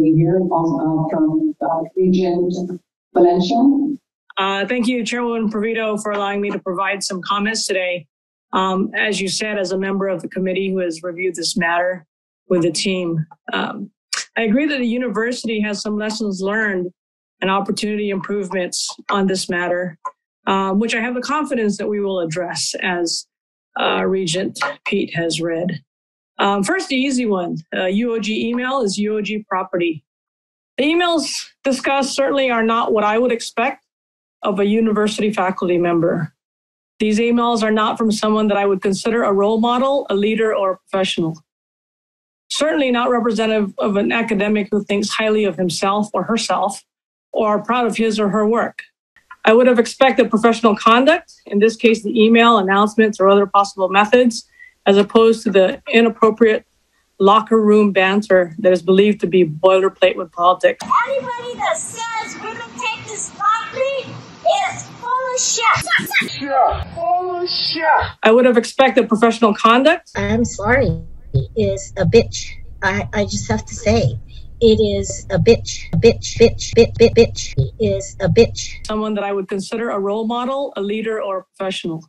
be here also, uh, from Regent Valencia. Uh, Thank you, Chairwoman Provito, for allowing me to provide some comments today. Um, As you said, as a member of the committee who has reviewed this matter with the team, um, I agree that the university has some lessons learned and opportunity improvements on this matter, um, which I have the confidence that we will address as uh, Regent Pete has read. Um, First, the easy one, uh, UOG email is UOG property. The emails discussed certainly are not what I would expect of a university faculty member. These emails are not from someone that I would consider a role model, a leader, or a professional. Certainly not representative of an academic who thinks highly of himself or herself or proud of his or her work. I would have expected professional conduct, in this case, the email, announcements, or other possible methods, as opposed to the inappropriate locker room banter that is believed to be boilerplate with politics. Anybody that says women take this laundry is full of shit. I would have expected professional conduct, I'm sorry, is a bitch. I, I just have to say, it is a bitch, a bitch, bitch, bit, bit, bitch, is a bitch. someone that I would consider a role model, a leader, or a professional.